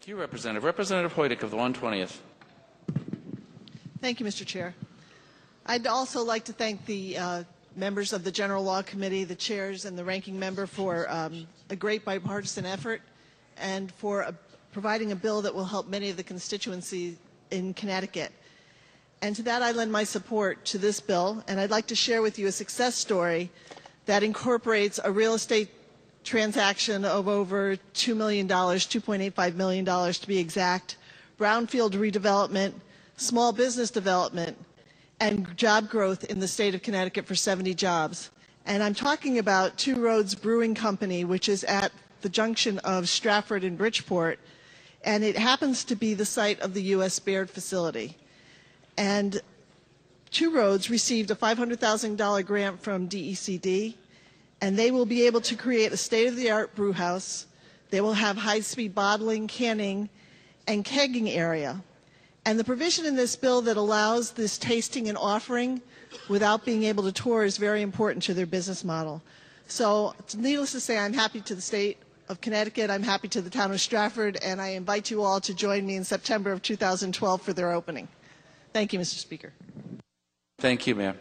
Thank you, Representative. Representative Hoydick of the 120th. Thank you, Mr. Chair. I'd also like to thank the uh, members of the General Law Committee, the chairs, and the ranking member for um, a great bipartisan effort and for uh, providing a bill that will help many of the constituencies in Connecticut. And to that, I lend my support to this bill, and I'd like to share with you a success story that incorporates a real estate transaction of over $2 million, $2.85 million to be exact, brownfield redevelopment, small business development, and job growth in the state of Connecticut for 70 jobs. And I'm talking about Two Roads Brewing Company, which is at the junction of Stratford and Bridgeport, and it happens to be the site of the U.S. Baird facility. And Two Roads received a $500,000 grant from DECD, and they will be able to create a state-of-the-art brew house. They will have high-speed bottling, canning, and kegging area. And the provision in this bill that allows this tasting and offering without being able to tour is very important to their business model. So, needless to say, I'm happy to the state of Connecticut, I'm happy to the town of Stratford, and I invite you all to join me in September of 2012 for their opening. Thank you, Mr. Speaker. Thank you, ma'am.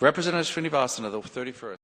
Representative Srinivasan the 31st.